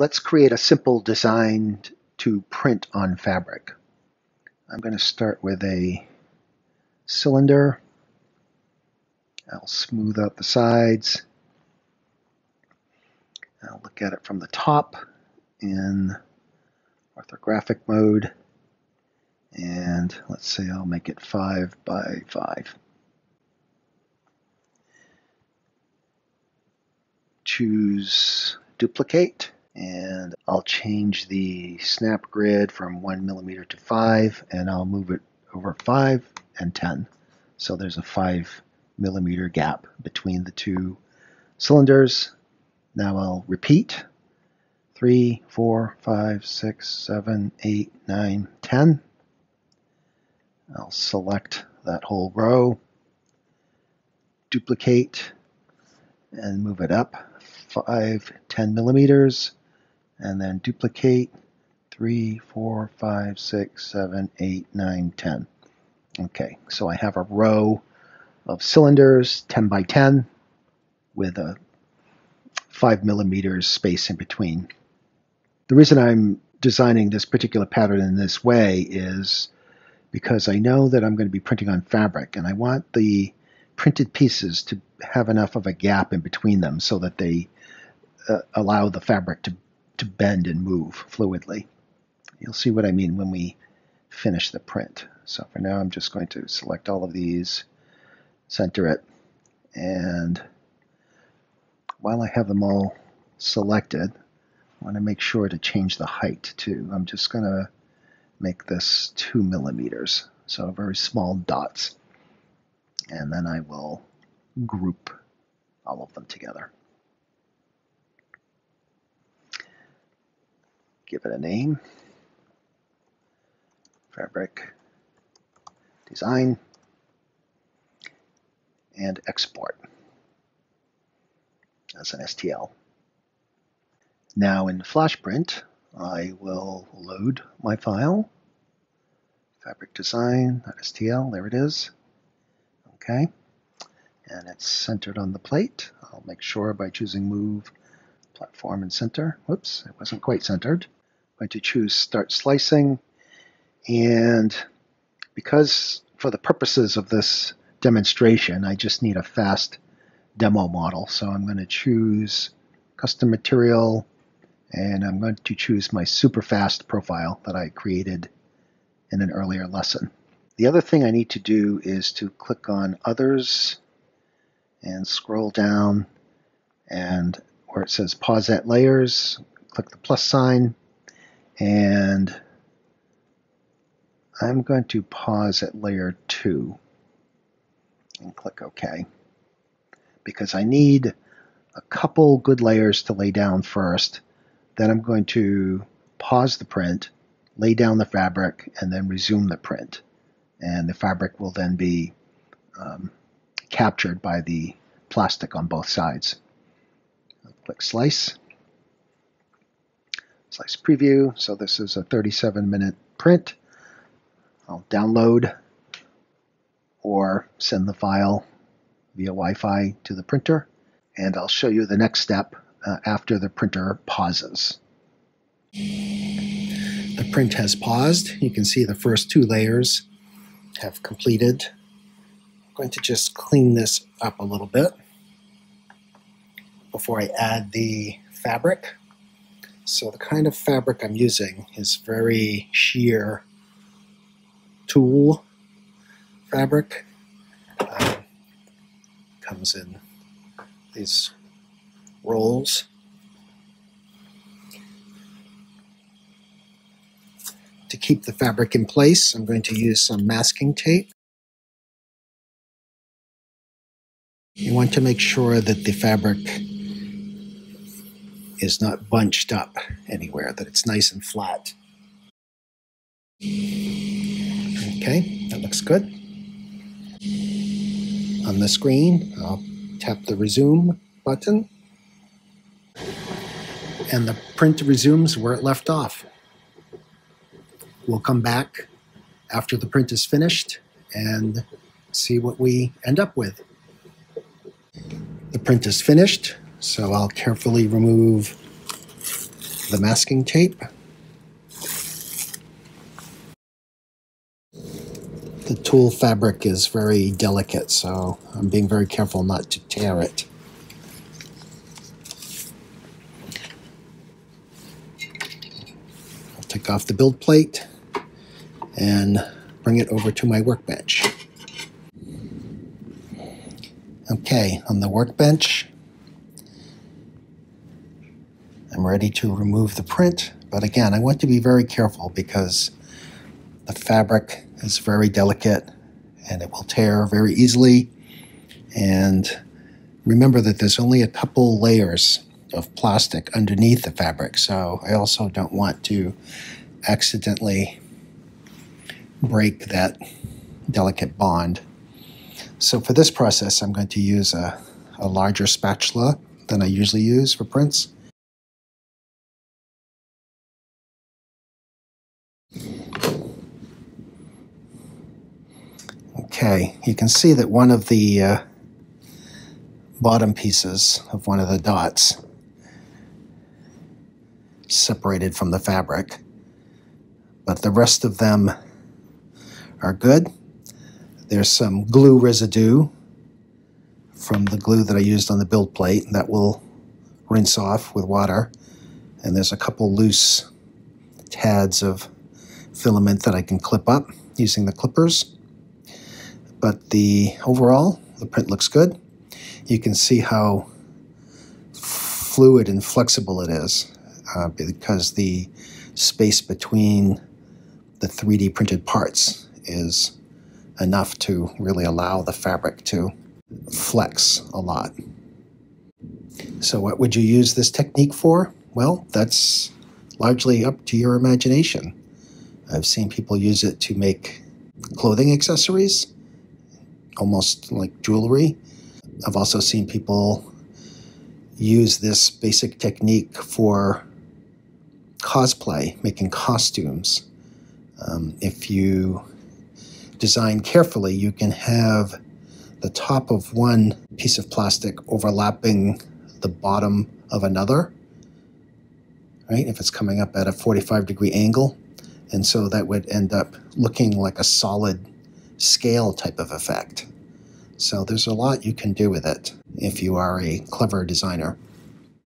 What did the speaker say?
let's create a simple design to print on fabric. I'm going to start with a cylinder. I'll smooth out the sides. I'll look at it from the top in orthographic mode. And let's say I'll make it 5 by 5. Choose duplicate and I'll change the snap grid from 1 millimeter to 5 and I'll move it over 5 and 10. So there's a 5 millimeter gap between the two cylinders. Now I'll repeat 3, 4, 5, 6, 7, 8, 9, 10. I'll select that whole row, duplicate, and move it up 5, 10 millimeters, and then duplicate 3, 4, 5, 6, 7, 8, 9, 10. Okay, so I have a row of cylinders, 10 by 10, with a 5 millimeters space in between. The reason I'm designing this particular pattern in this way is because I know that I'm going to be printing on fabric and I want the printed pieces to have enough of a gap in between them so that they uh, allow the fabric to, to bend and move fluidly. You'll see what I mean when we finish the print. So for now I'm just going to select all of these, center it, and while I have them all selected, I want to make sure to change the height too. I'm just going to make this two millimeters, so very small dots. And then I will group all of them together. Give it a name. Fabric design and export as an STL. Now in FlashPrint, I will load my file, fabric design.stl, there it is. Okay, and it's centered on the plate. I'll make sure by choosing move, platform, and center. Whoops, it wasn't quite centered. Going to choose start slicing, and because for the purposes of this demonstration, I just need a fast demo model. So I'm going to choose custom material and I'm going to choose my super fast profile that I created in an earlier lesson. The other thing I need to do is to click on others and scroll down and where it says pause at layers, click the plus sign and I'm going to pause at layer 2 and click OK because I need a couple good layers to lay down first. Then I'm going to pause the print, lay down the fabric, and then resume the print. And the fabric will then be um, captured by the plastic on both sides. I'll click Slice. Slice Preview. So this is a 37 minute print. I'll download or send the file via Wi-Fi to the printer, and I'll show you the next step uh, after the printer pauses. The print has paused. You can see the first two layers have completed. I'm going to just clean this up a little bit before I add the fabric. So the kind of fabric I'm using is very sheer tulle fabric um, comes in these rolls. To keep the fabric in place, I'm going to use some masking tape. You want to make sure that the fabric is not bunched up anywhere, that it's nice and flat. Okay, that looks good on the screen. I'll tap the resume button and the print resumes where it left off. We'll come back after the print is finished and see what we end up with. The print is finished, so I'll carefully remove the masking tape. The tulle fabric is very delicate, so I'm being very careful not to tear it. I'll take off the build plate and bring it over to my workbench. Okay, on the workbench, I'm ready to remove the print, but again, I want to be very careful because the fabric is very delicate and it will tear very easily. And remember that there's only a couple layers of plastic underneath the fabric, so I also don't want to accidentally break that delicate bond. So for this process, I'm going to use a, a larger spatula than I usually use for prints. Okay, you can see that one of the uh, bottom pieces of one of the dots separated from the fabric, but the rest of them are good. There's some glue residue from the glue that I used on the build plate that will rinse off with water. And there's a couple loose tads of filament that I can clip up using the clippers. But the overall, the print looks good. You can see how fluid and flexible it is uh, because the space between the 3D printed parts is enough to really allow the fabric to flex a lot. So, what would you use this technique for? Well, that's largely up to your imagination. I've seen people use it to make clothing accessories, almost like jewelry. I've also seen people use this basic technique for cosplay, making costumes. Um, if you design carefully, you can have the top of one piece of plastic overlapping the bottom of another, right? If it's coming up at a 45 degree angle. And so that would end up looking like a solid scale type of effect. So there's a lot you can do with it if you are a clever designer.